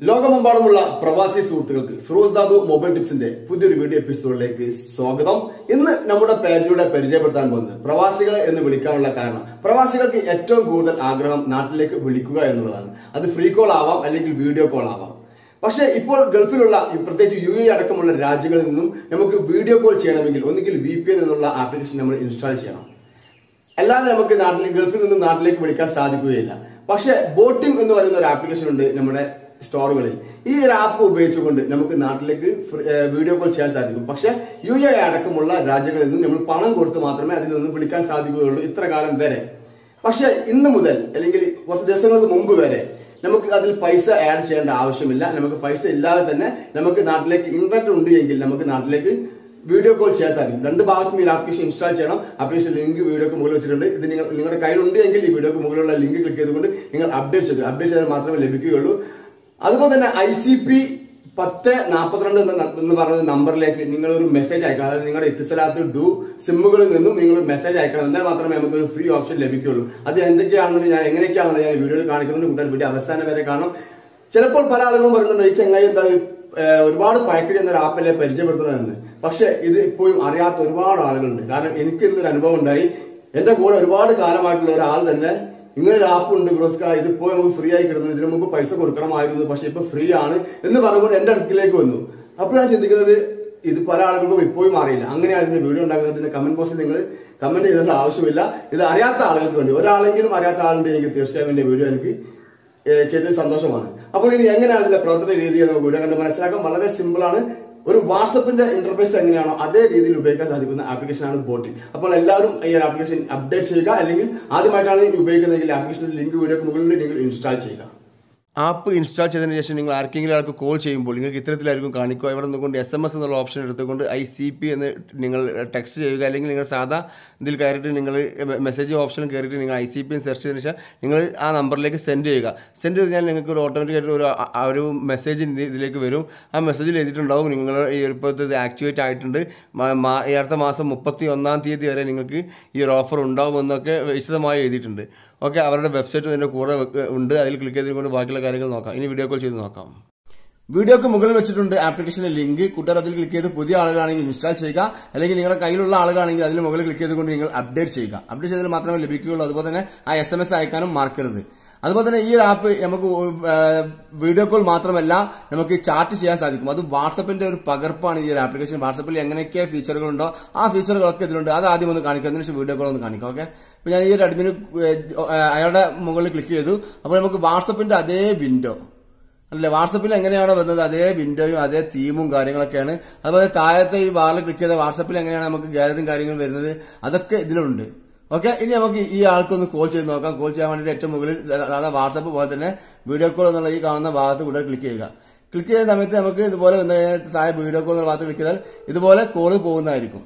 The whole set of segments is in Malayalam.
ലോകമെമ്പാടുമുള്ള പ്രവാസി സുഹൃത്തുക്കൾക്ക് ഫിറോസ് ദാദു മൊബൈൽ ടിപ്സിന്റെ പുതിയൊരു വീഡിയോ എപ്പിസോഡിലേക്ക് സ്വാഗതം. ഇന്ന് നമ്മുടെ പേജിലൂടെ പരിചയപ്പെടുത്താൻ പോകുന്നത് പ്രവാസികളെ എന്ന് വിളിക്കാനുള്ള കാരണം പ്രവാസികൾക്ക് ഏറ്റവും കൂടുതൽ ആഗ്രഹം നാട്ടിലേക്ക് വിളിക്കുക എന്നുള്ളതാണ്. അത് ഫ്രീ കോൾ ആവാം അല്ലെങ്കിൽ വീഡിയോ കോൾ ആവാം. പക്ഷേ ഇപ്പോൾ ഗൾഫിലുള്ള പ്രത്യേകിച്ച് യു എ അടക്കമുള്ള രാജ്യങ്ങളിൽ നിന്നും നമുക്ക് വീഡിയോ കോൾ ചെയ്യണമെങ്കിൽ ഒന്നുകിൽ വി പി എൻ എന്നുള്ള ആപ്ലിക്കേഷൻ നമ്മൾ ഇൻസ്റ്റാൾ ചെയ്യണം. അല്ലാതെ നമുക്ക് നാട്ടിൽ ഗൾഫിൽ നിന്നും നാട്ടിലേക്ക് വിളിക്കാൻ സാധിക്കുകയില്ല. പക്ഷേ ബോട്ടിംഗ് എന്ന് പറയുന്ന ഒരു ആപ്ലിക്കേഷൻ ഉണ്ട് നമ്മുടെ സ്റ്റോറുകളിൽ. ഈ ഒരു ആപ്പ് ഉപയോഗിച്ചുകൊണ്ട് നമുക്ക് നാട്ടിലേക്ക് വീഡിയോ കോൾ ചെയ്യാൻ സാധിക്കും. പക്ഷെ യു എ അടക്കമുള്ള രാജ്യങ്ങളിൽ നിന്നും നമ്മൾ പണം കൊടുത്ത് മാത്രമേ അതിൽ നിന്ന് വിളിക്കാൻ സാധിക്കുകയുള്ളൂ ഇത്ര കാലം വരെ. പക്ഷെ ഇന്ന് മുതൽ അല്ലെങ്കിൽ കുറച്ച് ദിവസങ്ങൾക്ക് മുമ്പ് വരെ നമുക്ക് അതിൽ പൈസ ആഡ് ചെയ്യേണ്ട ആവശ്യമില്ല. നമുക്ക് പൈസ ഇല്ലാതെ തന്നെ നമുക്ക് നാട്ടിലേക്ക് ഇന്റർനെറ്റ് ഉണ്ട് എങ്കിൽ നമുക്ക് നാട്ടിലേക്ക് വീഡിയോ കോൾ ചെയ്യാൻ സാധിക്കും. രണ്ട് ഭാഗത്തും ഈ ആപ്ലിക്കേഷൻ ഇൻസ്റ്റാൾ ചെയ്യണം. ആപ്ലിക്കേഷൻ ലിങ്ക് വീഡിയോക്ക് മുകളിൽ വെച്ചിട്ടുണ്ട്. ഇത് നിങ്ങൾ നിങ്ങളുടെ കയ്യിലുണ്ട് എങ്കിൽ ഈ വീഡിയോക്ക് മുകളിലുള്ള ലിങ്ക് ക്ലിക്ക് ചെയ്തുകൊണ്ട് നിങ്ങൾ അപ്ഡേറ്റ് ചെയ്തു അപ്ഡേറ്റ് ചെയ്താൽ മാത്രമേ ലഭിക്കുകയുള്ളൂ. അതുപോലെ തന്നെ ഐ സി പി പത്ത് നാൽപ്പത്തിരണ്ട് എന്ന പറയുന്ന നമ്പറിലേക്ക് നിങ്ങൾ ഒരു മെസ്സേജ് അയക്കണം. അതായത് നിങ്ങളുടെ ഇത്തിസലാത്ത് ഡു സിമ്മുകളിൽ നിന്നും നിങ്ങൾ മെസ്സേജ് അയക്കണം. എന്നാൽ മാത്രമേ നമുക്ക് ഒരു ഫ്രീ ഓപ്ഷൻ ലഭിക്കുകയുള്ളൂ അത് എന്തൊക്കെയാണെന്ന് ഞാൻ എങ്ങനെയൊക്കെയാണെന്ന് ഞാൻ വീഡിയോയിൽ കാണിക്കുന്നുണ്ട്. കൂടുതൽ വീഡിയോ അവസാനം വരെ കാണും ചിലപ്പോൾ പല ആളുകളും പറയുന്നുണ്ട് ഈ ചെങ്ങായി എന്താ ഒരുപാട് പഴക്കടി എന്നൊരു ആപ്പല്ലേ പരിചയപ്പെടുത്തുന്നതെന്ന്? പക്ഷെ ഇത് ഇപ്പോഴും അറിയാത്ത ഒരുപാട് ആളുകളുണ്ട്. കാരണം എനിക്ക് ഇന്നൊരു അനുഭവം ഉണ്ടായി. എന്റെ കൂടെ ഒരുപാട് കാലമായിട്ടുള്ള ഒരാൾ തന്നെ ഇങ്ങനെ ഒരു ആപ്പ് ഉണ്ട് ബ്രോസ്ക. ഇതിപ്പോ നമുക്ക് ഫ്രീ ആയി കിടന്നു. ഇതിനു മുമ്പ് പൈസ കൊടുക്കണമായിരുന്നു. പക്ഷെ ഇപ്പൊ ഫ്രീ ആണ് എന്ന് പറയുമ്പോൾ എന്റെ അടുക്കിലേക്ക് വന്നു. അപ്പോൾ ഞാൻ ചിന്തിക്കുന്നത് ഇത് പല ആളുകൾക്കും ഇപ്പോഴും അറിയില്ല അങ്ങനെയാണ് ഇതിന്റെ വീഡിയോ ഉണ്ടാക്കുന്നതിന്റെ കമന്റ് ബോക്സിൽ നിങ്ങൾ കമന്റ് ചെയ്തേണ്ട ആവശ്യമില്ല. ഇത് അറിയാത്ത ആളുകൾക്ക് വേണ്ടി ഒരാളെങ്കിലും അറിയാത്ത ആളുണ്ടെങ്കിൽ തീർച്ചയായും എന്റെ വീഡിയോ എനിക്ക് ചെയ്ത സന്തോഷമാണ്. അപ്പോൾ ഇനി എങ്ങനെയാണ് ഇതിന്റെ പ്രവർത്തന രീതി എന്ന് വീഡിയോ കണ്ട് മനസ്സിലാക്കാൻ വളരെ സിമ്പിൾ ആണ്. ഒരു വാട്സപ്പിന്റെ ഇന്റർഫേസ് എങ്ങനെയാണോ അതേ രീതിയിൽ ഉപയോഗിക്കാൻ സാധിക്കുന്ന ആപ്ലിക്കേഷൻ ആണ് ബോട്ടി അപ്പോൾ എല്ലാവരും ഈ ആപ്ലിക്കേഷൻ അപ്ഡേറ്റ് ചെയ്യുക അല്ലെങ്കിൽ ആദ്യമായിട്ടാണ് ഉപയോഗിക്കുന്നതെങ്കിൽ ആപ്ലിക്കേഷൻ ലിങ്ക് വീഡിയോക്ക് മുകളിൽ നിങ്ങൾ ഇൻസ്റ്റാൾ ചെയ്യുക. ആപ്പ് ഇൻസ്റ്റാൾ ചെയ്തതിന് ശേഷം നിങ്ങൾ ആർക്കെങ്കിലും ആൾക്ക് കോൾ ചെയ്യുമ്പോൾ നിങ്ങൾക്ക് ഇത്തരത്തിലായിരിക്കും കാണിക്കുക. ഇവിടെ നിന്നുകൊണ്ട് എസ് എം എസ് എന്നുള്ള ഓപ്ഷൻ എടുത്തുകൊണ്ട് ഐ സി പി എന്ന് നിങ്ങൾ ടെക്സ്റ്റ് ചെയ്യുക. അല്ലെങ്കിൽ നിങ്ങൾ സാധാ ഇതിൽ കയറിയിട്ട് നിങ്ങൾ മെസ്സേജ് ഓപ്ഷൻ കയറിയിട്ട് നിങ്ങൾ ഐ സി പി സെർച്ച് ചെയ്തതിന് ശേഷം നിങ്ങൾ ആ നമ്പറിലേക്ക് സെൻഡ് ചെയ്യുക. സെൻഡ് ചെയ്ത് കഴിഞ്ഞാൽ നിങ്ങൾക്ക് ഒരു ഓട്ടോമാറ്റിക്കായിട്ട് ഒരു ആ- ആ ഒരു മെസ്സേജ് ഇതിലേക്ക് വരും. ആ മെസ്സേജിൽ എഴുതിയിട്ടുണ്ടാവും. നിങ്ങൾ ഈ ഒരു ഇപ്പോഴത്തെ ഇത് ആക്ടിവേറ്റ് ആയിട്ടുണ്ട്. ഈ അടുത്ത മാസം മുപ്പത്തി ഒന്നാം തീയതി വരെ നിങ്ങൾക്ക് ഈ ഒരു ഓഫർ ഉണ്ടാവുമെന്നൊക്കെ വിശദമായി എഴുതിയിട്ടുണ്ട്. ഓക്കെ അവരുടെ വെബ്സൈറ്റ് ഇതിന്റെ കൂടെ ഉണ്ട്. അതിൽ ക്ലിക്ക് ചെയ്തുകൊണ്ട് ബാക്കിയുള്ള കാര്യങ്ങൾ നോക്കാം. ഇനി വീഡിയോ കോൾ ചെയ്ത് നോക്കാം. വീഡിയോക്ക് മുകളിൽ വെച്ചിട്ടുണ്ട് ആപ്ലിക്കേഷന്റെ ലിങ്ക്. കൂട്ടുകാർ അതിൽ ക്ലിക്ക് ചെയ്ത് പുതിയ ആളുകളാണെങ്കിൽ ഇൻസ്റ്റാൾ ചെയ്യുക. അല്ലെങ്കിൽ നിങ്ങളുടെ കയ്യിലുള്ള ആളുകളാണെങ്കിൽ അതിന് മുകളിൽ ക്ലിക്ക് ചെയ്തുകൊണ്ട് നിങ്ങൾ അപ്ഡേറ്റ് ചെയ്യുക. അപ്ഡേറ്റ് ചെയ്താൽ മാത്രമേ ലഭിക്കുകയുള്ളൂ. അതുപോലെ തന്നെ ആ എസ് എം എസ് അയക്കാനും മറക്കരുത്. അതുപോലെ തന്നെ ഈ ഒരു ആപ്പ് നമുക്ക് വീഡിയോ കോൾ മാത്രമല്ല നമുക്ക് ചാറ്റ് ചെയ്യാൻ സാധിക്കും. അത് വാട്സപ്പിന്റെ ഒരു പകർപ്പാണ് ഈ ഒരു ആപ്ലിക്കേഷൻ വാട്സപ്പിൽ എങ്ങനെയൊക്കെ ഫീച്ചറുകൾ ഉണ്ടോ ആ ഫീച്ചറുകളൊക്കെ ഇതിലുണ്ട്. അത് ആദ്യം ഒന്ന് കാണിക്കാം. അതിനുശേഷം വീഡിയോ കോൾ ഒന്ന് കാണിക്കാം. ഓക്കെ അപ്പൊ ഞാൻ ഈ ഒരു അഡ്മിന് അയാളുടെ മുകളിൽ ക്ലിക്ക് ചെയ്തു. അപ്പോൾ നമുക്ക് വാട്സപ്പിന്റെ അതേ വിൻഡോ അല്ലേ? വാട്സപ്പിൽ എങ്ങനെയാണോ വന്നത് അതേ വിൻഡോയും അതേ തീമും കാര്യങ്ങളൊക്കെയാണ്. അതുപോലെ താഴത്തെ ഈ വാറിൽ ക്ലിക്ക് ചെയ്ത വാട്സപ്പിൽ എങ്ങനെയാണ് നമുക്ക് ഗാലറിയും കാര്യങ്ങളും വരുന്നത്? അതൊക്കെ ഇതിലുണ്ട്. ഓക്കെ ഇനി നമുക്ക് ഈ ആൾക്കൊന്ന് കോൾ ചെയ്ത് നോക്കാം. കോൾ ചെയ്യാൻ വേണ്ടിയിട്ട് ഏറ്റവും മുകളിൽ സാധാ വാട്സപ്പ് പോലെ തന്നെ വീഡിയോ കോൾ എന്നുള്ള ഈ കാണുന്ന ഭാഗത്ത് കൂടെ ക്ലിക്ക് ചെയ്യുക. ക്ലിക്ക് ചെയ്യുന്ന സമയത്ത് നമുക്ക് ഇതുപോലെ താഴെ വീഡിയോ കോൾ എന്നുള്ള ഭാഗത്ത് ക്ലിക്ക് ചെയ്താൽ ഇതുപോലെ കോൾ പോകുന്നതായിരിക്കും.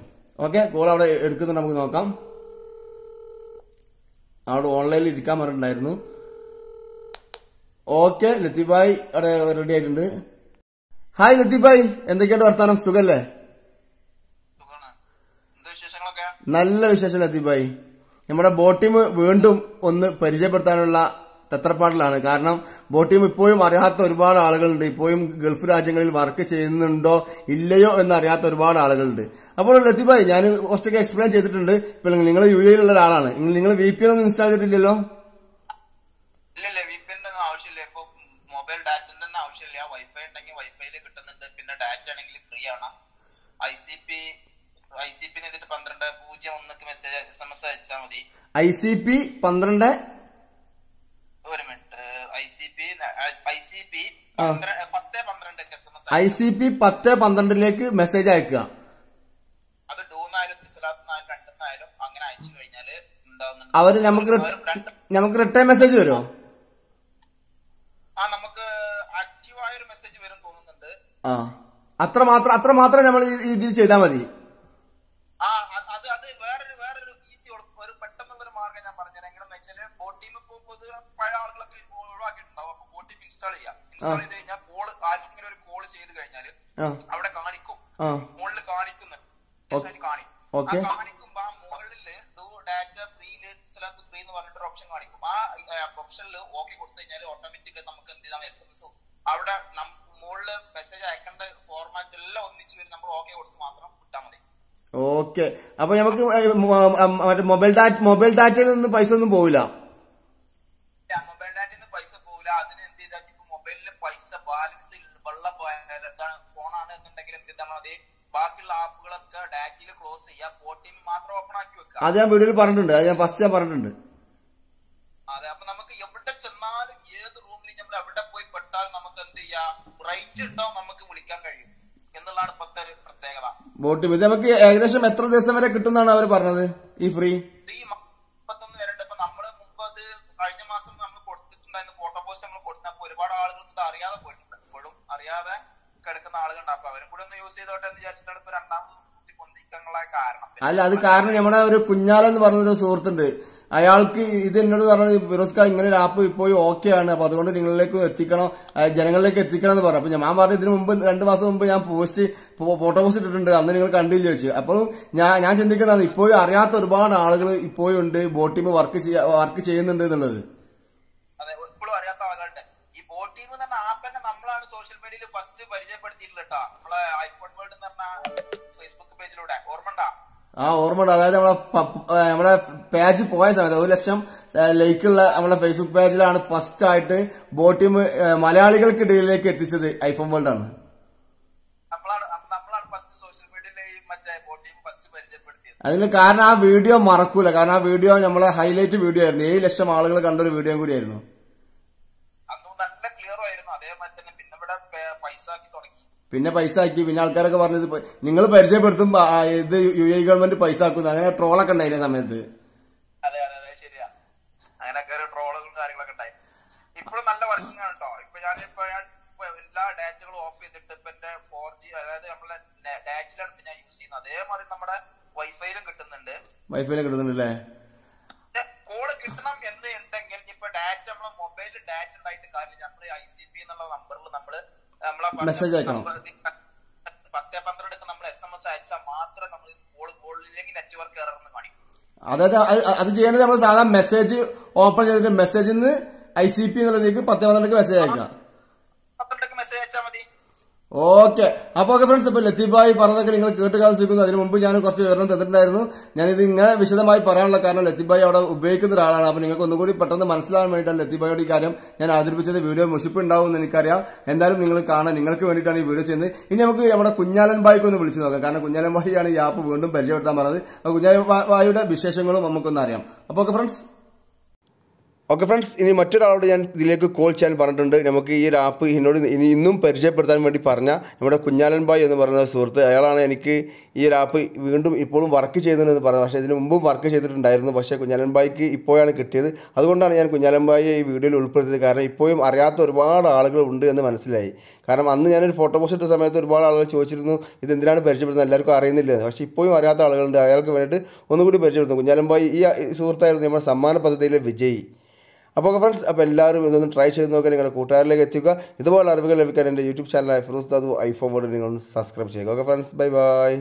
ഓക്കെ കോൾ അവിടെ എടുക്കുന്നുണ്ട് നമുക്ക് നോക്കാം. അവിടെ ഓൺലൈനിൽ ഇരിക്കാൻ പറഞ്ഞിട്ടുണ്ടായിരുന്നു. ഓക്കെ ലത്തിബായ് അവിടെ റെഡി ആയിട്ടുണ്ട്. ഹായ് ലത്തിബായ് എന്തൊക്കെയുണ്ട് വർത്താനം? സുഖല്ലേ? നല്ല വിശേഷം ലത്തീഫായി. നമ്മുടെ ബോട്ടീം വീണ്ടും ഒന്ന് പരിചയപ്പെടുത്താനുള്ള തത്രപ്പാടിലാണ്. കാരണം ബോട്ടീം ഇപ്പോഴും അറിയാത്ത ഒരുപാട് ആളുകളുണ്ട്. ഇപ്പോഴും ഗൾഫ് രാജ്യങ്ങളിൽ വർക്ക് ചെയ്യുന്നുണ്ടോ ഇല്ലയോ എന്ന് അറിയാത്ത ഒരുപാട് ആളുകളുണ്ട്. അപ്പോൾ ലത്തിഭായ് ഞാൻ കുറച്ചൊക്കെ എക്സ്പ്ലെയിൻ ചെയ്തിട്ടുണ്ട്. ഇപ്പൊ നിങ്ങൾ യു എയിലുള്ള ഒരാളാണ്. നിങ്ങൾ വി പി ഒന്നും ഇൻസ്റ്റാൾ ചെയ്തിട്ടില്ലല്ലോ? മൊബൈൽ വൈഫൈ ഉണ്ടെങ്കിൽ വൈഫൈയിൽ കിട്ടുന്നുണ്ട്. പിന്നെ ഡാറ്റ ആണെങ്കിൽ ഫ്രീ ആണ്. I C P I C P എന്നിട്ട് പന്ത്രണ്ട് പൂജ്യം ഒന്നൊക്കെ മെസ്സേജ് എസ് എം എസ് അയച്ചാൽ മതി. ഐ സി പി പന്ത്രണ്ട്. ഒരു minute. I C P I C P പത്ത് പന്ത്രണ്ട് ഐ സി പി പത്ത് പന്ത്രണ്ടിലേക്ക് മെസ്സേജ് അയക്കുക. അത് ഡൂന്നായാലും തിസലാത്തുന്നായാലും രണ്ടെന്നായാലും അങ്ങനെ അയച്ചു കഴിഞ്ഞാൽ അവർ നമുക്ക് നമുക്ക് റിട്ടേൺ മെസ്സേജ് വരുമോ? ആ നമുക്ക് ആക്റ്റീവായ ഒരു മെസ്സേജ് വരും തോന്നുന്നുണ്ട്. ആ. അത്ര മാത്രം അത്ര മാത്രം നമ്മൾ ഇതിൽ ചെയ്താൽ മതി. ചെയ്ത് കഴിഞ്ഞാൽ കോൾ ആർക്കെങ്കിലും ഒരു കോൾ ചെയ്ത് കഴിഞ്ഞാൽ അവിടെ കാണിക്കും. മുകളിൽ കാണിക്കുന്നുണ്ട് കാണിക്കും. കാണിക്കുമ്പോ ആ മുകളിൽ ഡാറ്റ ഫ്രീ സ്ഥലത്ത് ഫ്രീ എന്ന് പറഞ്ഞിട്ട് ഓപ്ഷൻ കാണിക്കും. ആ ഓപ്ഷനിൽ ഓക്കെ കൊടുത്തു കഴിഞ്ഞാൽ ഓട്ടോമാറ്റിക് നമുക്ക് എന്ത് ചെയ്താൽ എസ് എം എസ് അവിടെ മുകളിൽ മെസ്സേജ് അയക്കേണ്ട ഫോർമാറ്റ് എല്ലാം ഒന്നിച്ച് വരും. നമ്മൾ ഓക്കെ കൊടുത്ത് മാത്രം വിട്ടാൽ മതി. ഓക്കെ അപ്പൊ നമുക്ക് മൊബൈൽ ഡാറ്റ മൊബൈൽ ഡാറ്റയിൽ നിന്ന് പൈസ ഒന്നും പോവില്ല. ബാക്കിയുള്ള ആപ്പുകളൊക്കെ ഡാക്കിൽ ക്ലോസ് ചെയ്യുക ഫോർട്ടീൻ മാത്രം ഓപ്പൺ ആക്കി വെക്കുക അത് ഞാൻ വീഡിയോയിൽ പറഞ്ഞിട്ടുണ്ട്. അത് ഞാൻ ഫസ്റ്റ് ഞാൻ പറഞ്ഞിട്ടുണ്ട്. അതെ അപ്പൊ നമുക്ക് എവിടെ ചെന്നാലും ഏത് റൂമിൽ നമ്മൾ എവിടെ പോയി പെട്ടാൽ നമുക്ക് എന്ത് ചെയ്യാം? റേഞ്ച് ഉണ്ടാവും നമുക്ക് വിളിക്കാൻ കഴിയും. എന്നുള്ളതാണ് ഇപ്പോഴത്തെ ഒരു പ്രത്യേകത. ബോട്ട്. ഇത് നമുക്ക് ഏകദേശം എത്ര ദിവസം വരെ കിട്ടുന്നാണ് അവർ പറഞ്ഞത്? ഈ ഫ്രീ ഈ അപ്പൊ അവരും കൂടെ ഒന്ന് യൂസ് ചെയ്തോട്ടെ എന്ന് വിചാരിച്ചിട്ടാണ് ഇപ്പൊ രണ്ടാമത് കുത്തി പൊന്തിക്കാനുള്ള കാരണം. അല്ല അത് കാരണം നമ്മുടെ ഒരു കുഞ്ഞാലെന്ന് പറഞ്ഞൊരു സുഹൃത്തുണ്ട്. അയാൾക്ക് ഇത് എന്നോട് പറഞ്ഞത് ഫിറോസ്ക ഇങ്ങനെ ഒരു ആപ്പ് ഇപ്പോൾ ഓക്കെ ആണ് അപ്പൊ അതുകൊണ്ട് നിങ്ങളിലേക്ക് എത്തിക്കണം ജനങ്ങളിലേക്ക് എത്തിക്കണം എന്ന് പറഞ്ഞു. അപ്പൊ ഞാൻ പറഞ്ഞു ഇതിനു മുമ്പ് രണ്ട് മാസം മുമ്പ് ഞാൻ പോസ്റ്റ് ഫോട്ടോ പോസ്റ്റ് ഇട്ടിട്ടുണ്ട് അന്ന് നിങ്ങൾ കണ്ടില്ല വെച്ച് അപ്പോൾ ഞാൻ ഞാൻ ചിന്തിക്കുന്നതാണ് ഇപ്പോഴും അറിയാത്ത ഒരുപാട് ആളുകൾ ഇപ്പോഴും ഉണ്ട് ബോട്ടിമ് വർക്ക് വർക്ക് ചെയ്യുന്നുണ്ട് എന്നുള്ളത് അതെ ഇപ്പോഴും അറിയാത്ത ആളുകളുണ്ട് ഈ ബോ ടീം എന്ന് പറഞ്ഞ ആപ്പ് തന്നെ നമ്മളാണ് ഫസ്റ്റ് പരിചയപ്പെടുത്തിയിട്ടില്ല നമ്മളെ ഐഫോൺ വേൾഡ് എന്ന് പറഞ്ഞ ഫേസ്ബുക്ക് പേജിലൂടെ ഓർമ്മണ്ടാ ആ ഓർമ്മണ്ട അതായത് നമ്മളെ നമ്മളെ പേജ് പോയ സമയത്ത് ഒരു ലക്ഷം ലൈക്കുള്ള നമ്മളെ ഫേസ്ബുക്ക് പേജിലാണ് ഫസ്റ്റ് ആയിട്ട് ബോട്ടിം മലയാളികൾക്കിടയിലേക്ക് എത്തിച്ചത് ഐഫോൺ വേൾഡ് ആണ്. അതിന് കാരണം ആ വീഡിയോ മറക്കൂല. കാരണം ആ വീഡിയോ നമ്മളെ ഹൈലൈറ്റ് വീഡിയോ ആയിരുന്നു. ഏഴ് ലക്ഷം ആളുകൾ കണ്ട ഒരു വീഡിയോ കൂടിയായിരുന്നു പിന്നെ പൈസ ആക്കി പിന്നെ ആൾക്കാരൊക്കെ പറഞ്ഞത് നിങ്ങൾ പരിചയപ്പെടുത്തും ഇത് യു എ ഗവൺമെന്റ് പൈസ ആക്കുന്നു. അങ്ങനെ ട്രോളൊക്കെ ഉണ്ടായിരുന്ന സമയത്ത്. അതെ അതെ അതെ ശരിയാ. അങ്ങനെയൊക്കെ ഒരു ട്രോളുകളും കാര്യങ്ങളൊക്കെ ഉണ്ടായി. ഇപ്പോഴും നല്ല വർക്കിംഗ് ആണ് കേട്ടോ ഇപ്പൊ ഞാൻ ഇപ്പൊ ഞാൻ ഇപ്പൊ എല്ലാ ഡാറ്റകളും ഓഫ് ചെയ്തിട്ട് ഇപ്പൊ എന്റെ ഫോർ ജി അതായത് നമ്മളെ ഡാറ്റിലാണ് ഇപ്പൊ ഞാൻ യൂസ് ചെയ്യുന്നത്. അതേമാതിരി നമ്മുടെ വൈഫൈയിലും കിട്ടുന്നുണ്ട്. കോൾ കിട്ടണം എന്ന് ഉണ്ടെങ്കിൽ ഇപ്പൊ ഡാറ്റ നമ്മളെ മൊബൈലിൽ ഡാറ്റ ഉണ്ടായിട്ട് കാര്യം നമ്മൾ ഐ സി പി എന്നുള്ള നമ്പറിൽ നമ്മൾ Message അയക്കണം. number ഇത് പത്തേ പന്ത്രണ്ടൊക്കെ നമ്മൾ എസ് എം എസ് അയച്ചാൽ മാത്രമേ നമ്മൾ കോൾ നെറ്റ്വർക്ക് കാണിക്കും. അതായത് അത് അത് ചെയ്യേണ്ടത് നമ്മൾ സാധാരണ മെസ്സേജ് ഓപ്പൺ ചെയ്തിട്ട് മെസ്സേജിൽ നിന്ന് ഐ സി പി എന്നുള്ളതിലേക്ക് പത്ത് പന്ത്രണ്ടൊക്കെ മെസ്സേജ് അയക്കാം പന്ത്രണ്ടൊക്കെ മെസ്സേജ് അയച്ചാൽ മതി. ഓക്കെ. അപ്പൊ ഓക്കെ ഫ്രണ്ട്സ് ഇപ്പൊ ലത്തീഫായി പറഞ്ഞതൊക്കെ നിങ്ങൾ കേട്ട് കാണിച്ചിരിക്കുന്നു അതിന് മുമ്പ് ഞാൻ കുറച്ച് വിവരണം തന്നിട്ടുണ്ടായിരുന്നു. ഞാനിത് ഇങ്ങനെ വിശദമായി പറയാനുള്ള കാരണം ലത്തീഫായി അവിടെ ഉപയോഗിക്കുന്ന ഒരാളാണ്. അപ്പൊ നിങ്ങൾക്ക് ഒന്നുകൂടി പെട്ടെന്ന് മനസ്സിലാകാൻ വേണ്ടിയിട്ടാണ് ലത്തീഫായോട് ഈ കാര്യം ഞാൻ അവതരിപ്പിച്ചത്. വീഡിയോ മുഷിപ്പ് ഉണ്ടാവും എന്ന് എനിക്കറിയാം. എന്തായാലും നിങ്ങൾ കാണാൻ നിങ്ങൾക്ക് വേണ്ടിയിട്ടാണ് ഈ വീഡിയോ ചെയ്യുന്നത്. ഇനി നമുക്ക് നമ്മുടെ കുഞ്ഞാലൻ ബായിക്ക് ഒന്ന് വിളിച്ചു നോക്കാം. കാരണം കുഞ്ഞാലൻ ബായിയാണ് ഈ ആപ്പ് വീണ്ടും പരിചയപ്പെടുത്താൻ പറഞ്ഞത്. കുഞ്ഞാലൻ ബായിയുടെ വിശേഷങ്ങളും നമുക്കൊന്ന് അറിയാം. അപ്പൊ ഓക്കെ ഫ്രണ്ട്സ് ഓക്കെ ഫ്രണ്ട്സ് ഇനി മറ്റൊരാളോട് ഞാൻ ഇതിലേക്ക് കോൾ ചെയ്യാൻ പറഞ്ഞിട്ടുണ്ട്. നമുക്ക് ഈ ഒരു ആപ്പ് എന്നോട് ഇനി ഇന്നും പരിചയപ്പെടുത്താൻ വേണ്ടി പറഞ്ഞ നമ്മുടെ കുഞ്ഞാലൻ ബായ് എന്ന് പറയുന്ന സുഹൃത്ത് അയാളാണ് എനിക്ക് ഈ ഒരു ആപ്പ് വീണ്ടും ഇപ്പോഴും വർക്ക് ചെയ്യുന്നതെന്ന് പറഞ്ഞത്. പക്ഷേ ഇതിന് മുമ്പും വർക്ക് ചെയ്തിട്ടുണ്ടായിരുന്നു. പക്ഷേ കുഞ്ഞാലൻ ബായിക്ക് ഇപ്പോഴാണ് കിട്ടിയത്. അതുകൊണ്ടാണ് ഞാൻ കുഞ്ഞാലൻ ബായിയെ ഈ വീഡിയോയിൽ ഉൾപ്പെടുത്തിയത്. കാരണം ഇപ്പോഴും അറിയാത്ത ഒരുപാട് ആളുകൾ ഉണ്ട് എന്ന് മനസ്സിലായി. കാരണം അന്ന് ഞാനൊരു ഫോട്ടോ പോസ്റ്റ് ഇട്ട സമയത്ത് ഒരുപാട് ആളുകൾ ചോദിച്ചിരുന്നു ഇത് എന്തിനാണ് പരിചയപ്പെടുന്നത്? എല്ലാവർക്കും അറിയുന്നില്ല? പക്ഷേ ഇപ്പോഴും അറിയാത്ത ആളുകളുണ്ട്. അയാൾക്ക് വേണ്ടിയിട്ട് ഒന്നുകൂടി പരിചയപ്പെടുത്തുന്നു. കുഞ്ഞാലൻ ബായി ഈ സുഹൃത്തായിരുന്നു നമ്മുടെ സമ്മാന പദ്ധതിയിലെ വിജയി. അപ്പോൾ ഫ്രണ്ട്സ് അപ്പോൾ എല്ലാവരും ഇതൊന്ന് ട്രൈ ചെയ്ത് നോക്കുക നിങ്ങളുടെ കൂട്ടുകാരിലേക്ക് എത്തിക്കുക. ഇതുപോലെ അറിവുകൾ ലഭിക്കാൻ എന്റെ യൂട്യൂബ് ചാനലായ ഫിറോസ് ദാദു ഐഫോൺ മോഡ് നിങ്ങൾ സബ്സ്ക്രൈബ് ചെയ്യുക. Okay friends bye bye